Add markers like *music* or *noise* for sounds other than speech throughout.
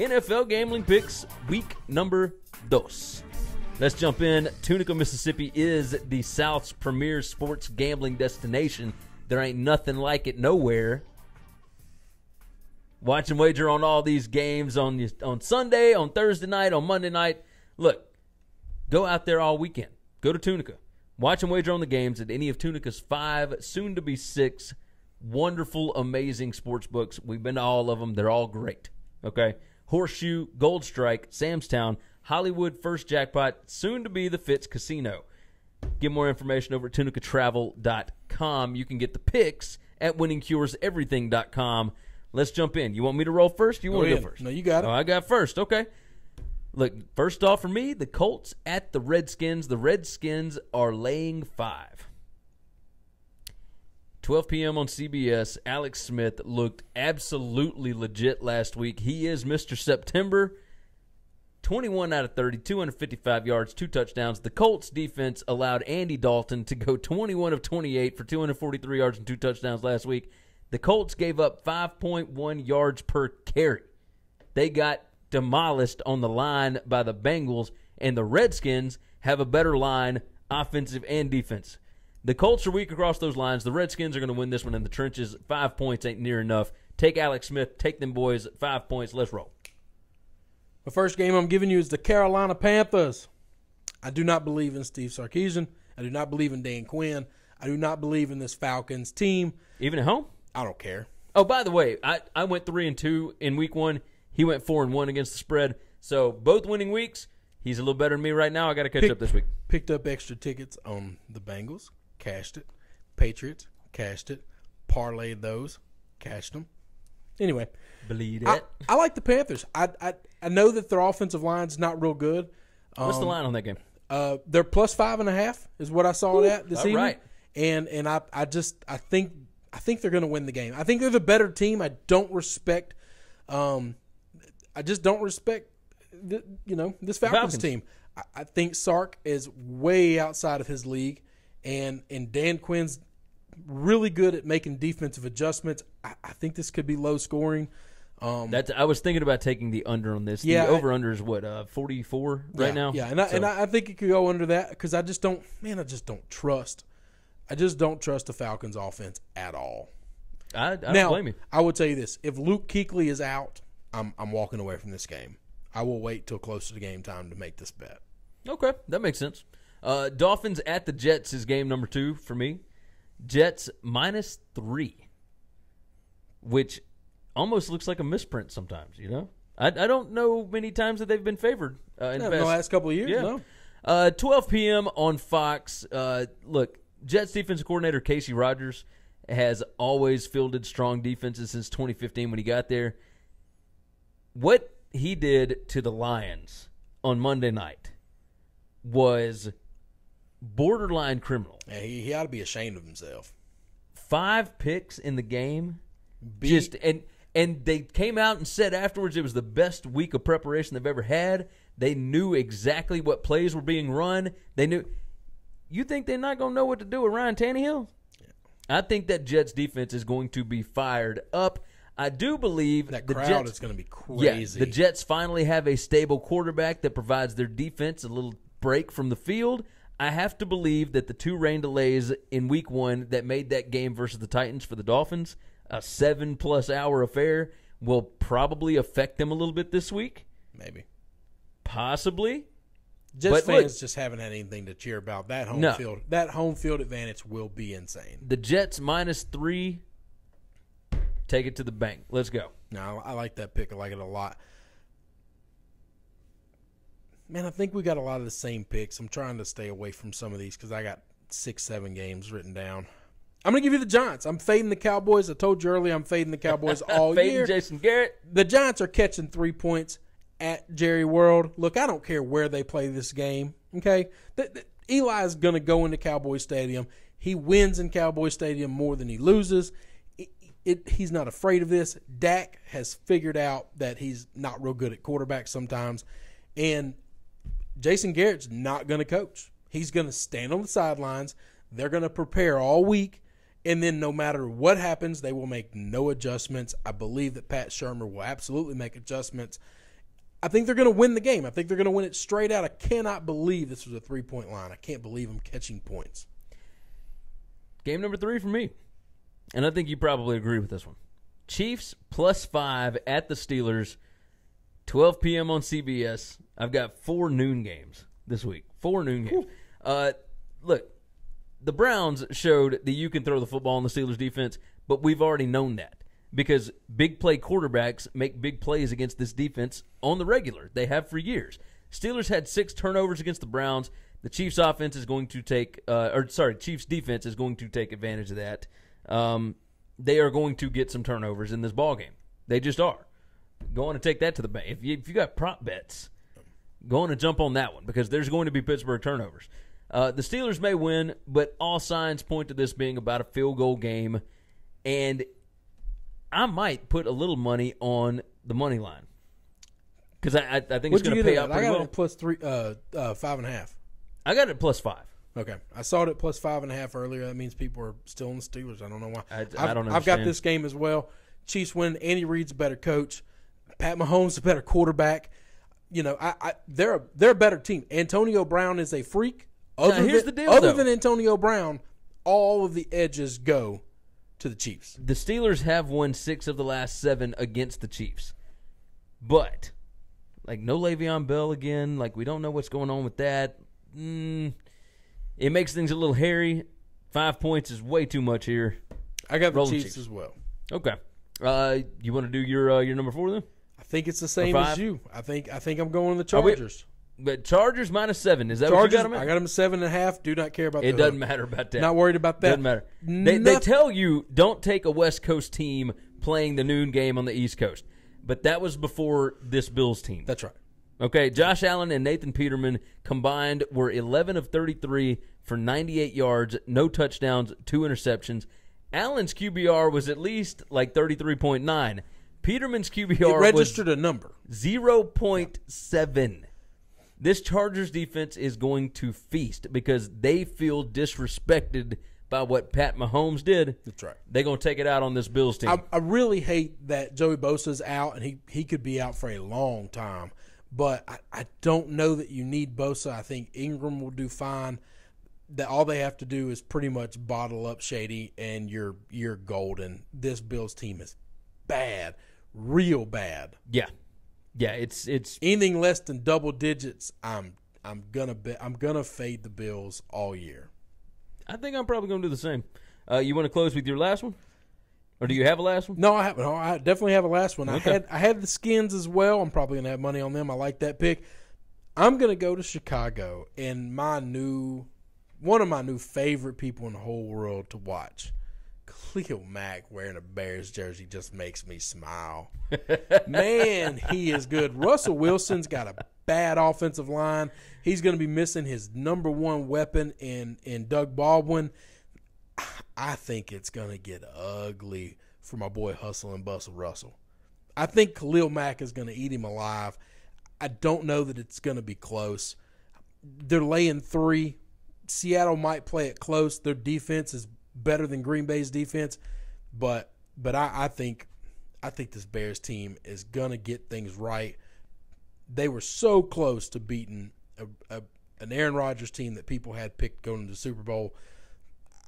NFL gambling picks week number dos. Let's jump in. Tunica, Mississippi is the South's premier sports gambling destination. There ain't nothing like it nowhere. Watch and wager on all these games on on Sunday, on Thursday night, on Monday night. Look, go out there all weekend. Go to Tunica. Watch and wager on the games at any of Tunica's five, soon to be six, wonderful, amazing sports books. We've been to all of them. They're all great. Okay. Horseshoe, Gold Strike, Sam's Town, Hollywood First Jackpot, soon to be the Fitz Casino. Get more information over at tunicatravel.com. You can get the picks at winningcureseverything.com. Let's jump in. You want me to roll first? You want to go first? No, you got it. Oh, I got first. Okay. Look, first off for me, the Colts at the Redskins. The Redskins are laying five. 12 p.m. on CBS. Alex Smith looked absolutely legit last week. He is Mr. September. 21 out of 30, 255 yards, two touchdowns. The Colts defense allowed Andy Dalton to go 21 of 28 for 243 yards and two touchdowns last week. The Colts gave up 5.1 yards per carry. They got demolished on the line by the Bengals, and the Redskins have a better line, offensive and defense. The Colts are weak across those lines. The Redskins are going to win this one in the trenches. Five points ain't near enough. Take Alex Smith. Take them boys. Five points. Let's roll. The first game I'm giving you is the Carolina Panthers. I do not believe in Steve Sarkisian. I do not believe in Dan Quinn. I do not believe in this Falcons team. Even at home? I don't care. Oh, by the way, I, I went three and two in week one. He went four and one against the spread. So both winning weeks. He's a little better than me right now. I got to catch Pick- up this week. Picked up extra tickets on the Bengals, cashed it. Patriots, cashed it. Parlayed those, cashed them. Anyway, Believe I, it. I like the Panthers. I, I I know that their offensive line's not real good. What's Um, the line on that game? Uh, they're plus five and a half is what I saw it at this evening. right. And and I I just I think I think they're going to win the game. I think they're the better team. I don't respect. Um, I just don't respect. The, you know this Falcons, Falcons. team. I, I think Sark is way outside of his league, and and Dan Quinn's really good at making defensive adjustments. I, I think this could be low scoring. Um, That's I was thinking about taking the under on this. Yeah, the over under is what uh, forty four right yeah, now. Yeah, and I, So, and I, think it could go under that because I just don't, man, I just don't trust. I just don't trust the Falcons' offense at all. I, I don't now, blame you. I would tell you this: if Luke Kuechly is out, I'm I'm walking away from this game. I will wait till closer to the game time to make this bet. Okay, that makes sense. Uh, Dolphins at the Jets is game number two for me. Jets minus three, which almost looks like a misprint sometimes. You know, I, I don't know many times that they've been favored uh, in Yeah, the in the last couple of years, Yeah. no. Uh, 12 p.m. on Fox. Uh, look, Jets defensive coordinator Kacy Rodgers has always fielded strong defenses since 2015 when he got there. What he did to the Lions on Monday night was borderline criminal. Yeah, he, he ought to be ashamed of himself. Five picks in the game. Beat- Just and and they came out and said afterwards it was the best week of preparation they've ever had. They knew exactly what plays were being run. They knew. You think they're not going to know what to do with Ryan Tannehill? I think that Jets defense is going to be fired up. I do believe That the crowd Jets, is going to be yeah, crazy. the Jets finally have a stable quarterback that provides their defense a little break from the field. I have to believe that the two rain delays in week one that made that game versus the Titans for the Dolphins, a seven plus hour affair, will probably affect them a little bit this week. Maybe. Possibly. Jets But look- fans just haven't had anything to cheer about. That home No. field, that home field advantage will be insane. The Jets minus three. Take it to the bank. Let's go. No, I like that pick. I like it a lot. Man, I think we got a lot of the same picks. I'm trying to stay away from some of these because I got six, seven games written down. I'm going to give you the Giants. I'm fading the Cowboys. I told you earlier I'm fading the Cowboys *laughs* all Fading year. Jason Garrett. the Giants are catching three points at Jerry World. Look, I don't care where they play this game. Okay, the, the, Eli is going to go into Cowboy Stadium. He wins in Cowboy Stadium more than he loses. It, it, he's not afraid of this. Dak has figured out that he's not real good at quarterback sometimes, and Jason Garrett's not going to coach. He's going to stand on the sidelines. They're going to prepare all week. And then no matter what happens, they will make no adjustments. I believe that Pat Shurmur will absolutely make adjustments. I think they're going to win the game. I think they're going to win it straight out. I cannot believe this was a three point line. I can't believe I'm catching points. Game number three for me. And I think you probably agree with this one. Chiefs plus five at the Steelers, 12 p.m. on CBS. I've got four noon games this week. Four noon games. Uh, look, the Browns showed that you can throw the football on the Steelers defense, but we've already known that because big play quarterbacks make big plays against this defense on the regular. They have for years. Steelers had six turnovers against the Browns. The Chiefs' offense is going to take, uh, or sorry, Chiefs' defense is going to take advantage of that. Um, they are going to get some turnovers in this ball game. They just are. Going to take that to the bank. If you, if you got prop bets, going to jump on that one because there's going to be Pittsburgh turnovers. Uh, the Steelers may win, but all signs point to this being about a field goal game, and I might put a little money on the money line because I, I, I think it's What'd you going to pay out? I got well. it plus three, uh, uh, five and a half. I got it plus five. Okay, I saw it at plus five and a half earlier. That means people are still on the Steelers. I don't know why. I- I don't I've got this game as well. Chiefs win. Andy Reid's a better coach. Pat Mahomes a better quarterback. You know, I, I they're a, they're a better team. Antonio Brown is a freak. Other here's than, the deal, Other though. than Antonio Brown, all of the edges go to the Chiefs. The Steelers have won six of the last seven against the Chiefs, but like no Le'Veon Bell again. Like we don't know what's going on with that. Mm, it makes things a little hairy. Five points is way too much here. I got the the Chiefs, Chiefs. as well. Okay, uh, you want to do your uh, your number four then? I think it's the same as you. I think I think I'm going the we- Chargers. But Chargers minus seven. Is that what Chargers. you got them? I got them seven and a half. Do not care about. it the doesn't hook. matter about that. Not worried about that. Doesn't matter. They, they tell you don't take a West Coast team playing the noon game on the East Coast, but that was before this Bills team. That's right. Okay, Josh Allen and Nathan Peterman combined were 11 of 33 for 98 yards, no touchdowns, two interceptions. Allen's QBR was at least like 33.9. Peterman's It QBR registered a number. was 0.7. This Chargers defense is going to feast because they feel disrespected by what Pat Mahomes did. That's right. They're going to take it out on this Bills team. I, I really hate that Joey Bosa's out, and he, he could be out for a long time. But I, I don't know that you need Bosa. I think Ingram will do fine. That all they have to do is pretty much bottle up Shady, and you're you're golden. This Bills team is bad, real bad. yeah. Yeah, it's it's Anything less than double digits, I'm I'm gonna bet I'm gonna fade the Bills all year. I think I'm probably going to do the same. Uh, you want to close with your last one, or do you have a last one? No, I have. No, I definitely have a last one. Okay. I had I had the Skins as well. I'm probably gonna have money on them. I like that pick. I'm gonna go to Chicago and my new one of my new favorite people in the whole world to watch. Khalil Mack wearing a Bears jersey just makes me smile. *laughs* Man, he is good. Russell Wilson's got a bad offensive line. He's going to be missing his number one weapon in in Doug Baldwin. I think it's going to get ugly for my boy Hustle and Bustle Russell. I think Khalil Mack is going to eat him alive. I don't know that it's going to be close. They're laying three. Seattle might play it close. Their defense is better than Green Bay's defense, but but I, I think I think this Bears team is going to get things right. They were so close to beating a, a, an Aaron Rodgers team that people had picked going to the Super Bowl.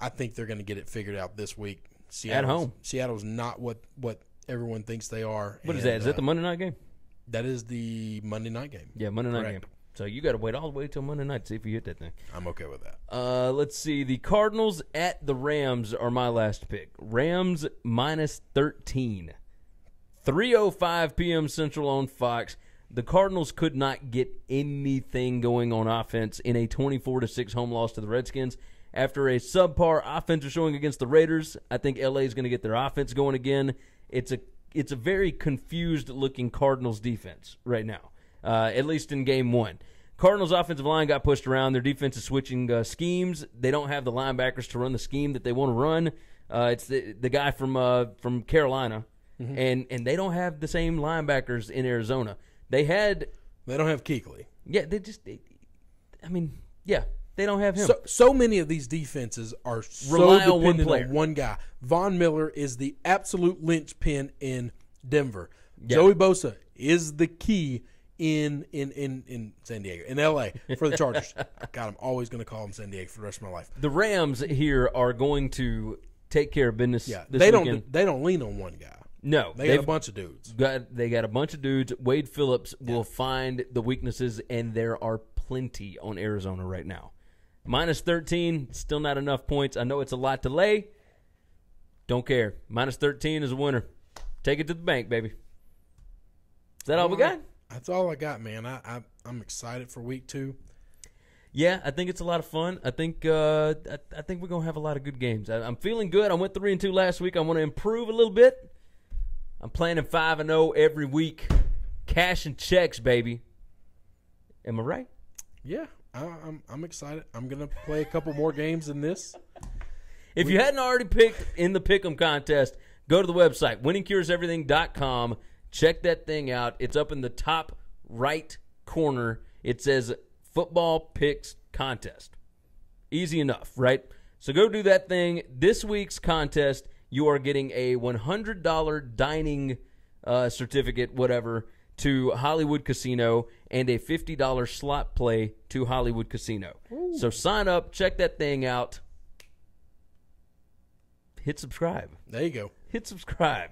I think they're going to get it figured out this week. Seattle's, At home. Seattle's not what what everyone thinks they are. What is and, that? Is that uh, the Monday night game? that is the Monday night game. Yeah, Monday night correct. game. So you got to wait all the way till Monday night to see if you hit that thing. I'm okay with that. Uh, let's see. The Cardinals at the Rams are my last pick. Rams minus 13. 3:05 p.m. Central on Fox. The Cardinals could not get anything going on offense in a 24 to 6 home loss to the Redskins. After a subpar offensive showing against the Raiders, I think LA is going to get their offense going again. It's a it's a very confused looking Cardinals defense right now. Uh, at least in game 1. Cardinals offensive line got pushed around. Their defense is switching uh, schemes. They don't have the linebackers to run the scheme that they want to run. Uh, it's the the guy from uh, from Carolina, and and they don't have the same linebackers in Arizona. They had, They don't have Kuechly. yeah, they just, they, I mean, yeah, they don't have him. So so many of these defenses are so Rely on one dependent player. on one guy. Von Miller is the absolute linchpin in Denver. Yeah. Joey Bosa is the key in in in in San Diego, in L.A. for the Chargers. *laughs* God, I'm always going to call them San Diego for the rest of my life. The Rams here are going to take care of business. Yeah, they weekend. don't they don't lean on one guy. No, They got a bunch of dudes. got they got a bunch of dudes. Wade Phillips will find the weaknesses, and there are plenty on Arizona right now. Minus thirteen, still not enough points. I know it's a lot to lay. Don't care. Minus thirteen is a winner. Take it to the bank, baby. Is that all we got? That's all I got, man. I, I I'm excited for week two. Yeah, I think it's a lot of fun. I think uh, I, I think we're gonna have a lot of good games. I, I'm feeling good. I went three and two last week. I want to improve a little bit. I'm planning five and zero every week, cash and checks, baby. Am I right? Yeah, I, I'm I'm excited. I'm gonna play a couple more games than this. If you hadn't already picked in the Pick'em contest, go to the website, winningcureseverything.com. Check that thing out. It's up in the top right corner. It says Football Picks Contest. Easy enough, right? So go do that thing. This week's contest, you are getting a $100 dining uh, certificate, whatever, to Hollywood Casino and a $50 slot play to Hollywood Casino. So sign up, check that thing out hit subscribe. There you go. Hit subscribe.